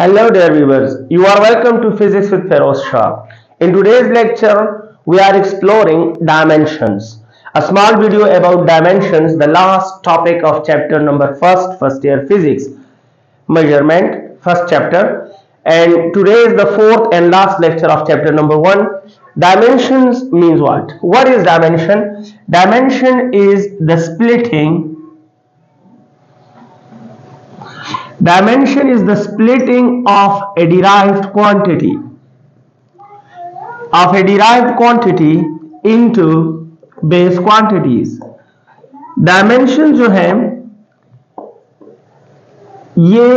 Hello dear viewers, you are welcome to Physics with Feroz Shah. In today's lecture, we are exploring dimensions. A small video about dimensions, the last topic of chapter number first, first year physics. Measurement, first chapter. And today is the fourth and last lecture of chapter number one. Dimensions means what? What is dimension? Dimension is the splitting Dimension is the splitting of a derived quantity of a derived quantity into base quantities. Dimension जो है ये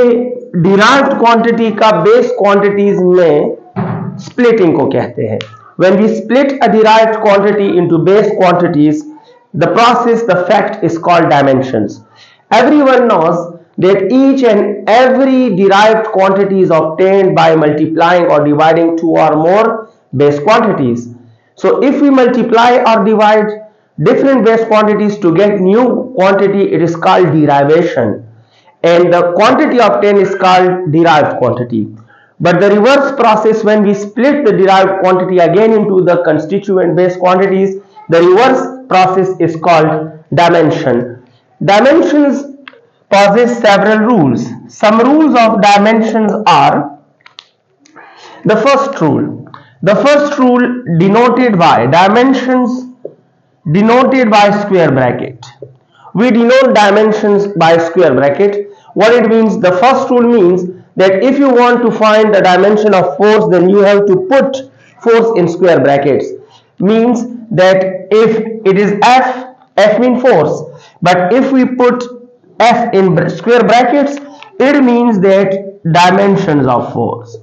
derived quantity का base quantities में splitting को कहते हैं when we split a derived quantity into base quantities the process the fact is called dimensions everyone knows that each and every derived quantity is obtained by multiplying or dividing two or more base quantities. So if we multiply or divide different base quantities to get new quantity, it is called derivation. And the quantity obtained is called derived quantity. But the reverse process when we split the derived quantity again into the constituent base quantities, the reverse process is called dimension. Dimensions possess several rules. Some rules of dimensions are the first rule. The first rule denoted by dimensions denoted by square bracket. We denote dimensions by square bracket. What it means, the first rule means that if you want to find the dimension of force, then you have to put force in square brackets. Means that if it is F, F means force. But if we put F in square brackets, it means that dimensions of force.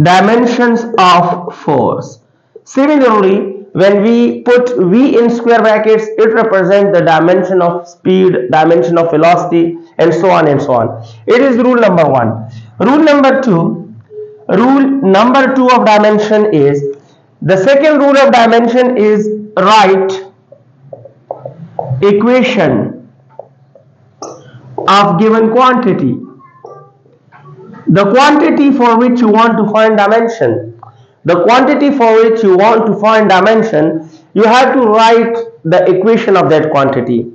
Dimensions of force. Similarly, when we put V in square brackets, it represents the dimension of speed, dimension of velocity, and so on and so on. It is rule number one. Rule number two, rule number two of dimension is, the second rule of dimension is write equation of given quantity. The quantity for which you want to find dimension. The quantity for which you want to find dimension, you have to write the equation of that quantity.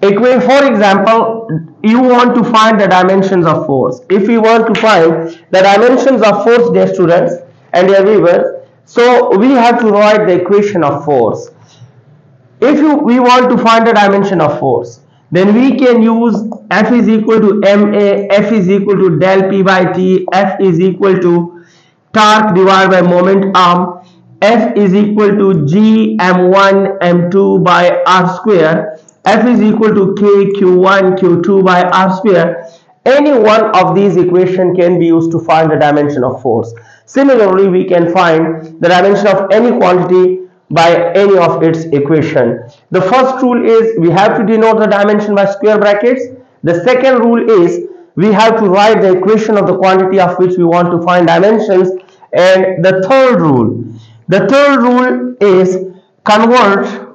For example, you want to find the dimensions of force. If you want to find the dimensions of force, dear students and dear viewers, so we have to write the equation of force. If you, we want to find the dimension of force, then we can use F is equal to ma, F is equal to del P by T, F is equal to torque divided by moment arm, F is equal to G M1 M2 by R square, F is equal to K Q1 Q2 by R square. Any one of these equation can be used to find the dimension of force. Similarly, we can find the dimension of any quantity by any of its equation. The first rule is we have to denote the dimension by square brackets. The second rule is we have to write the equation of the quantity of which we want to find dimensions. And the third rule, the third rule is convert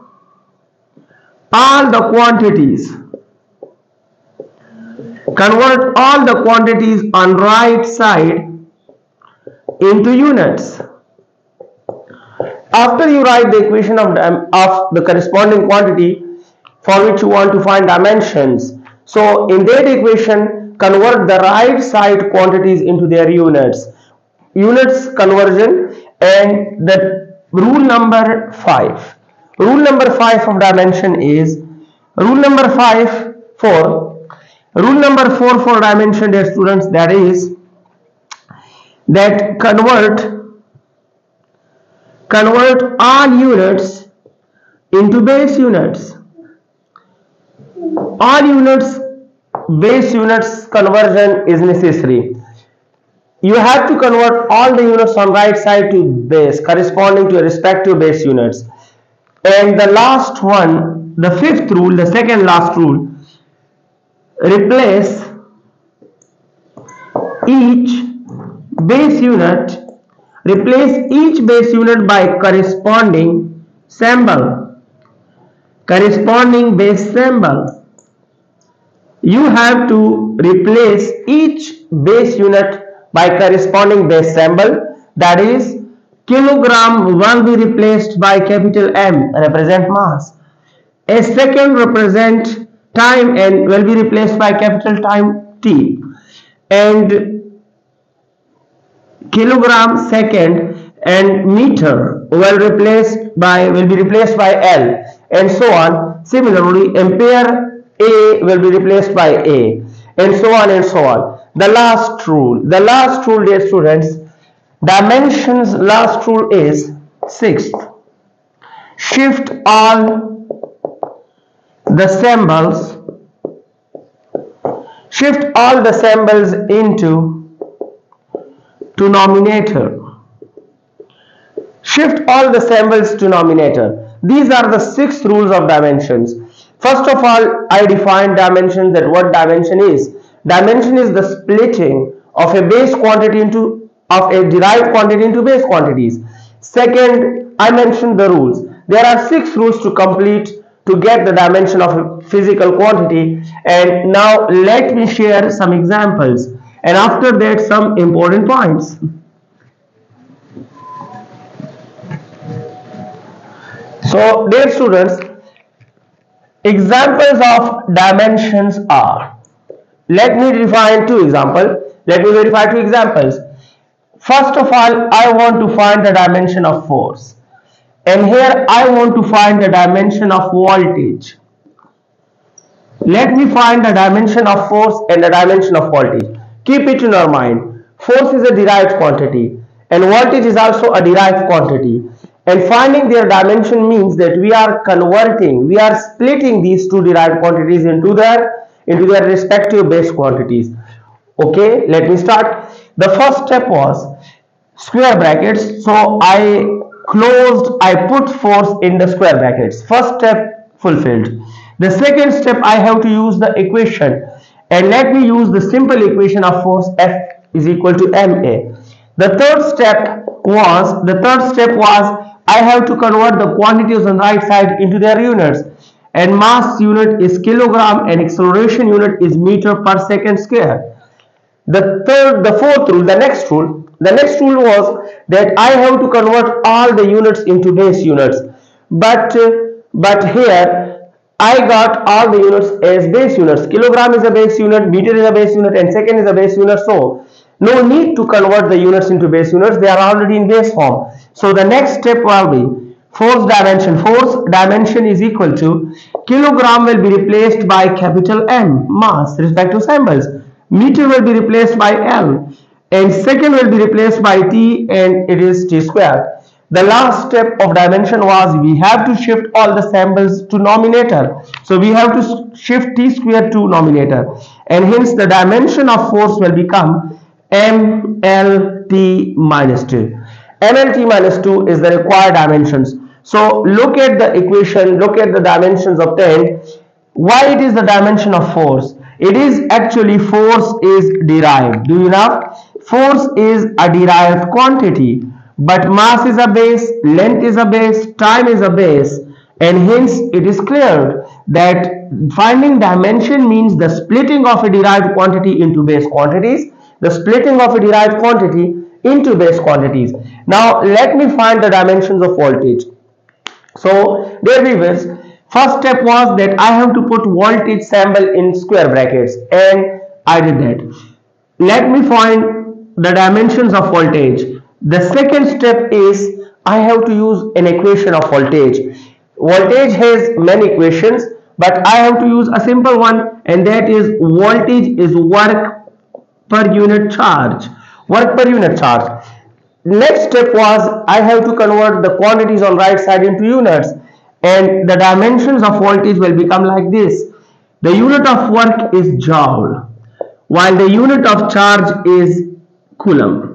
all the quantities convert all the quantities on right side into units after you write the equation of, um, of the corresponding quantity for which you want to find dimensions so in that equation convert the right side quantities into their units. Units conversion and the rule number 5 rule number 5 of dimension is rule number 5 for rule number 4 for dimension dear students that is that convert convert all units into base units. All units base units conversion is necessary. You have to convert all the units on right side to base corresponding to respective base units. And the last one the fifth rule the second last rule replace each base unit replace each base unit by corresponding symbol corresponding base symbol you have to replace each base unit by corresponding base symbol that is kilogram will be replaced by capital M represent mass. A second represent time and will be replaced by capital time T. And kilogram second and meter will replaced by will be replaced by L and so on similarly ampere a will be replaced by A and so on and so on. The last rule, the last rule dear students, dimensions last rule is sixth. Shift all the symbols shift all the symbols into denominator shift all the symbols to denominator these are the six rules of dimensions First of all, I define dimensions that what dimension is. Dimension is the splitting of a base quantity into of a derived quantity into base quantities. Second, I mentioned the rules. There are six rules to complete to get the dimension of a physical quantity and now let me share some examples and after that some important points. So dear students, Examples of dimensions are, let me define two examples. Let me verify two examples. First of all, I want to find the dimension of force. And here I want to find the dimension of voltage. Let me find the dimension of force and the dimension of voltage. Keep it in our mind. Force is a derived quantity and voltage is also a derived quantity. And finding their dimension means that we are converting we are splitting these two derived quantities into their into their respective base quantities. Okay let me start. The first step was square brackets. So i closed i put force in the square brackets. First step fulfilled. The second step i have to use the equation and let me use the simple equation of force f is equal to ma the third step was the third step was I have to convert the quantities on the right side into their units and mass unit is kilogram and acceleration unit is meter per second square. The third, the fourth rule, the next rule, the next rule was that I have to convert all the units into base units. But, but here I got all the units as base units. Kilogram is a base unit, meter is a base unit and second is a base unit. So no need to convert the units into base units. They are already in base form. So the next step will be force dimension. Force dimension is equal to kilogram will be replaced by capital M mass respective symbols. Meter will be replaced by L and second will be replaced by T and it is T square. The last step of dimension was we have to shift all the samples to nominator. So we have to shift T square to nominator and hence the dimension of force will become MLT minus 2. MLT minus 2 is the required dimensions. So look at the equation, look at the dimensions obtained. Why it is the dimension of force? It is actually force is derived. Do you know? Force is a derived quantity. But mass is a base, length is a base, time is a base. And hence it is clear that finding dimension means the splitting of a derived quantity into base quantities. The splitting of a derived quantity into base quantities. Now let me find the dimensions of voltage. So there we was. First step was that I have to put voltage symbol in square brackets and I did that. Let me find the dimensions of voltage. The second step is I have to use an equation of voltage. Voltage has many equations but I have to use a simple one and that is voltage is work per unit charge. Work per unit charge. Next step was I have to convert the quantities on right side into units and the dimensions of voltage will become like this. The unit of work is joule while the unit of charge is coulomb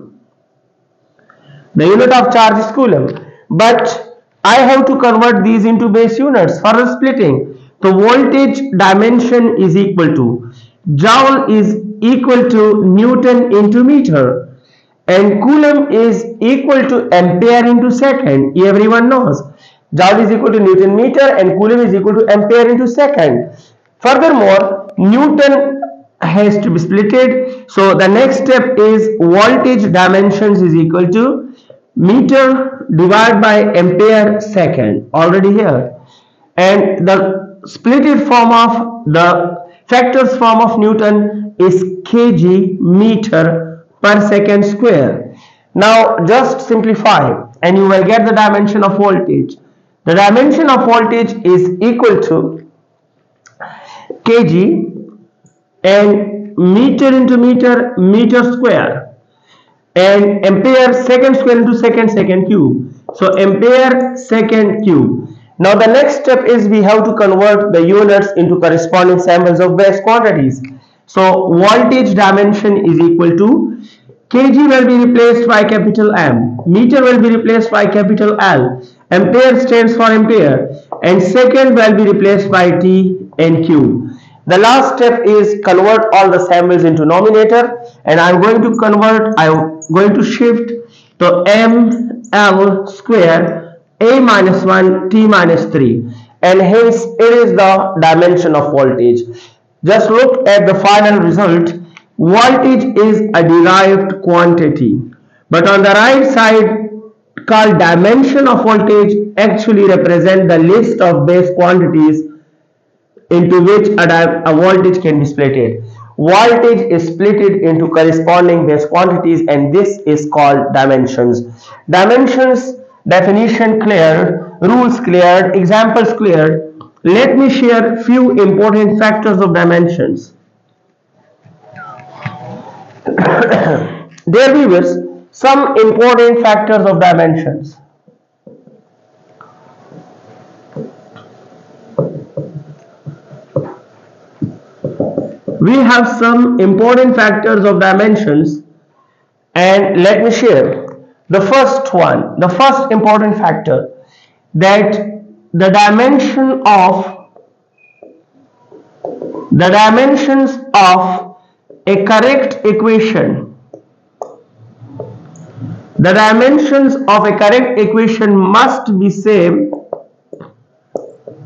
the unit of charge is coulomb but I have to convert these into base units for splitting. The voltage dimension is equal to joule is equal to newton into meter. And coulomb is equal to ampere into second. Everyone knows. Joule is equal to newton meter and coulomb is equal to ampere into second. Furthermore, Newton has to be splitted. So the next step is voltage dimensions is equal to meter divided by ampere second already here and the splitted form of the factors form of Newton is kg meter per second square. Now just simplify and you will get the dimension of voltage. The dimension of voltage is equal to kg and meter into meter meter square and ampere second square into second second cube. So ampere second cube. Now the next step is we have to convert the units into corresponding samples of base quantities. So voltage dimension is equal to kg will be replaced by capital m. Meter will be replaced by capital l. Ampere stands for ampere. And second will be replaced by t and q the last step is convert all the samples into nominator. And I'm going to convert, I'm going to shift to ml square a minus 1 t minus 3 and hence it is the dimension of voltage. Just look at the final result. Voltage is a derived quantity but on the right side called dimension of voltage actually represent the list of base quantities into which a, a voltage can be splitted. Voltage is splitted into corresponding base quantities and this is called dimensions. Dimensions definition cleared, rules cleared, examples cleared. Let me share few important factors of dimensions. Dear viewers, some important factors of dimensions. We have some important factors of dimensions and let me share. The first one the first important factor that the dimension of the dimensions of a correct equation the dimensions of a correct equation must be same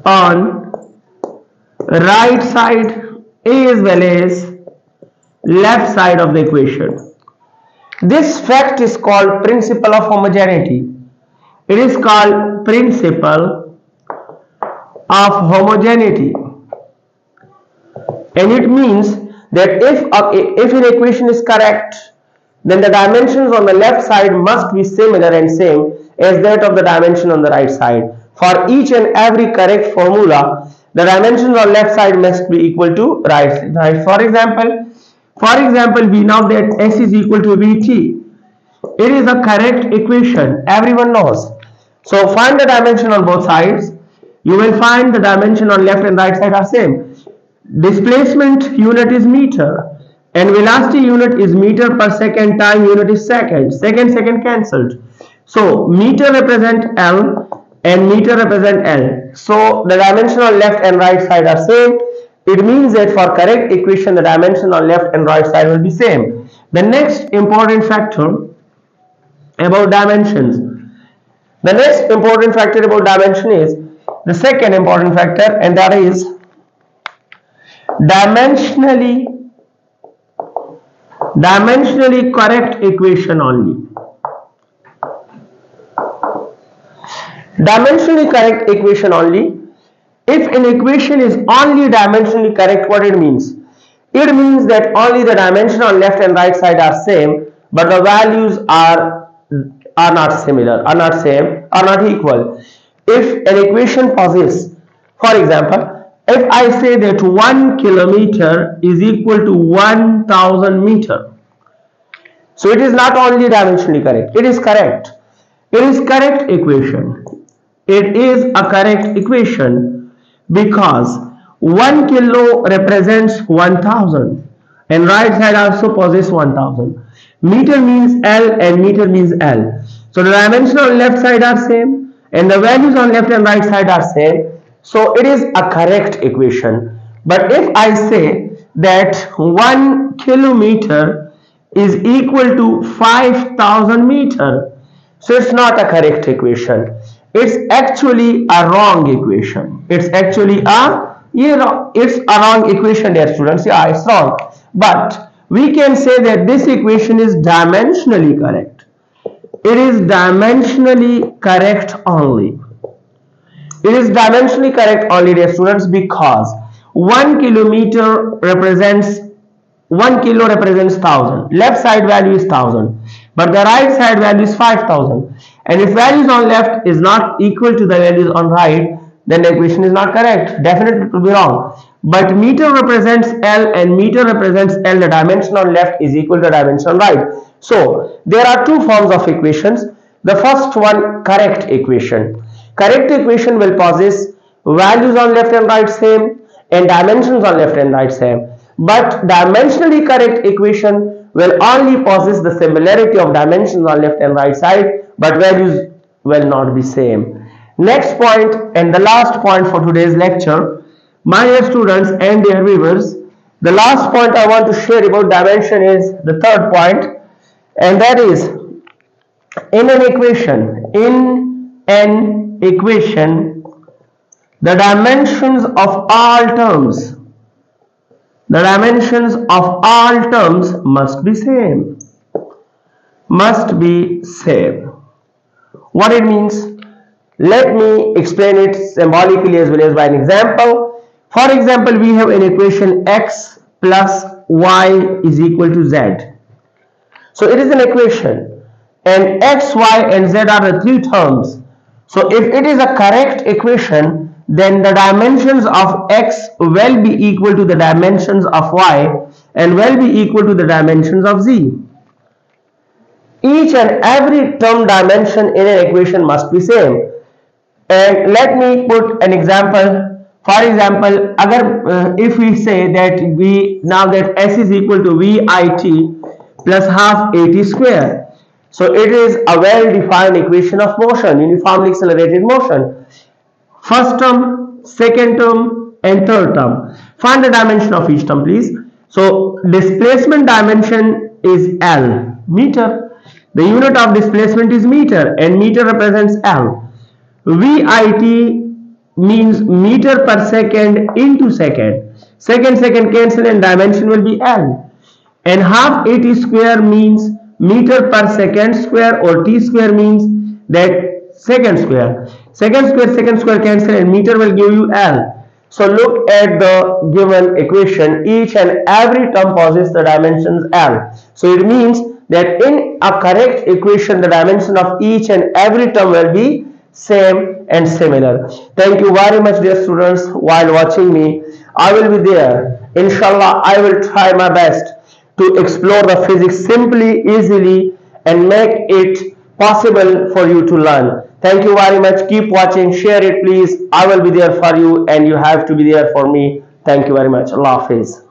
on right side as well as left side of the equation. This fact is called principle of homogeneity. It is called principle of homogeneity and it means that if, if an equation is correct then the dimensions on the left side must be similar and same as that of the dimension on the right side. For each and every correct formula the dimensions on left side must be equal to right side. For example, for example, we know that S is equal to VT. It is a correct equation. Everyone knows. So find the dimension on both sides. You will find the dimension on left and right side are same. Displacement unit is meter and velocity unit is meter per second time unit is second. Second second cancelled. So meter represent L and meter represent L. So the dimension on left and right side are same. It means that for correct equation the dimension on left and right side will be same. The next important factor about dimensions. The next important factor about dimension is the second important factor and that is dimensionally dimensionally correct equation only. Dimensionally correct equation only. If an equation is only dimensionally correct what it means? It means that only the dimension on left and right side are same but the values are are not similar are not same are not equal. If an equation possesses for example if I say that 1 kilometer is equal to 1000 meter so it is not only dimensionally correct it is correct. It is correct equation it is a correct equation because 1 kilo represents 1000 and right side also possesses 1000. Meter means L and meter means L. So the dimension on left side are same and the values on left and right side are same. So it is a correct equation. But if I say that 1 kilometer is equal to 5000 meter, so it's not a correct equation it's actually a wrong equation it's actually a Yeah, it's a wrong equation dear students. Yeah, it's wrong. But we can say that this equation is dimensionally correct. It is dimensionally correct only. It is dimensionally correct only dear students because 1 kilometer represents 1 kilo represents 1000 left side value is 1000 but the right side value is 5000 and if values on left is not equal to the values on right then the equation is not correct. Definitely it will be wrong. But meter represents L and meter represents L. The dimension on left is equal to the dimension on right. So there are two forms of equations. The first one correct equation. Correct equation will possess values on left and right same and dimensions on left and right same. But dimensionally correct equation will only possess the similarity of dimensions on left and right side but values will not be same. Next point and the last point for today's lecture. My dear students and dear viewers the last point i want to share about dimension is the third point and that is in an equation in an equation the dimensions of all terms the dimensions of all terms must be same. Must be same. What it means? Let me explain it symbolically as well as by an example. For example we have an equation x plus y is equal to z. So it is an equation. And x y and z are the three terms. So if it is a correct equation then the dimensions of x will be equal to the dimensions of y and will be equal to the dimensions of z. Each and every term dimension in an equation must be same. And let me put an example. For example uh, if we say that we now that s is equal to vit plus half at square. So it is a well defined equation of motion uniformly accelerated motion first term second term and third term find the dimension of each term please so displacement dimension is l meter the unit of displacement is meter and meter represents L. VIT means meter per second into second. Second, second cancel and dimension will be L. And half AT square means meter per second square or T square means that second square. Second square, second square cancel and meter will give you L. So look at the given equation. Each and every term possesses the dimensions L. So it means that in a correct equation the dimension of each and every term will be same and similar. Thank you very much dear students while watching me. I will be there. Inshallah I will try my best to explore the physics simply, easily and make it possible for you to learn. Thank you very much. Keep watching. Share it please. I will be there for you and you have to be there for me. Thank you very much. Allah Hafiz.